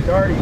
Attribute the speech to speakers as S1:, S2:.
S1: it's already.